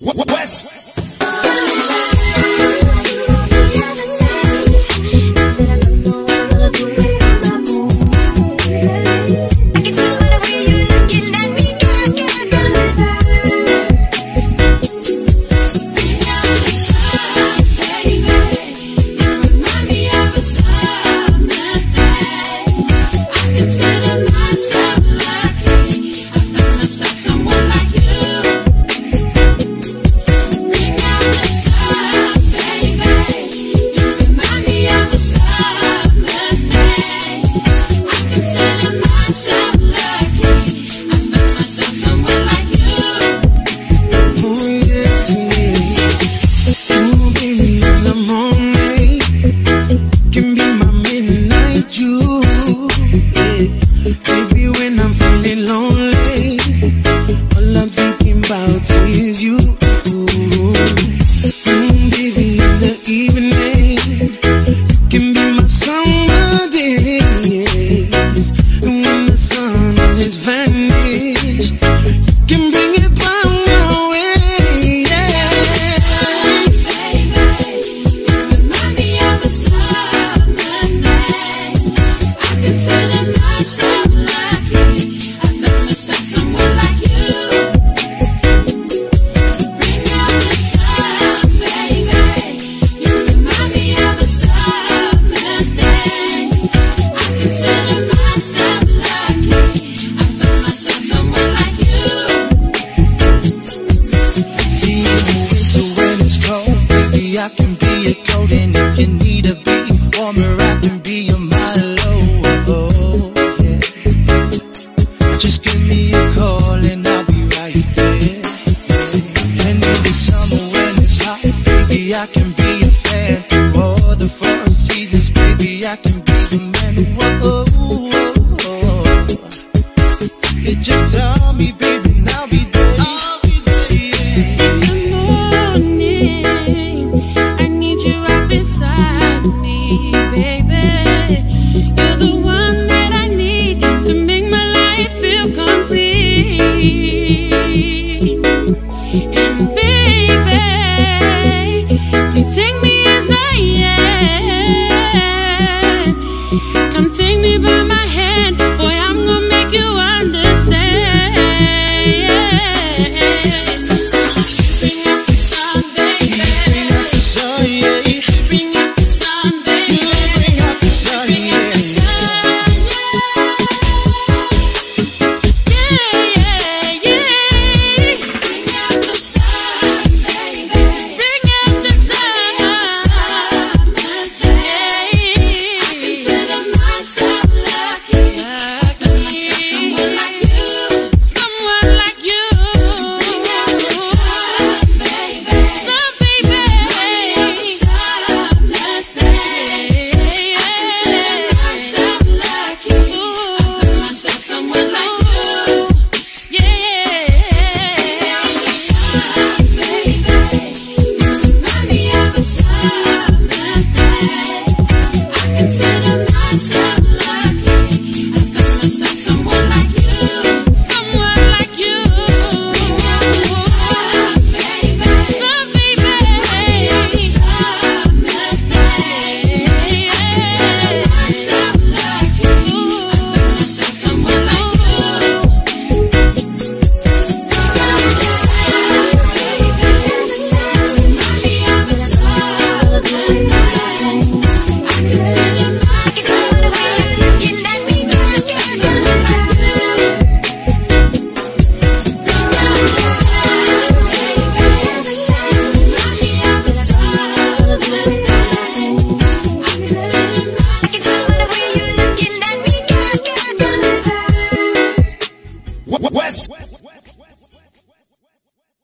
I you need to be warmer, I can be your Milo. Oh, oh, yeah. Just give me a call and I'll be right there. And in the summer when it's hot, baby, I can be fan all the four seasons, baby. I can be the man. Whoa. Set some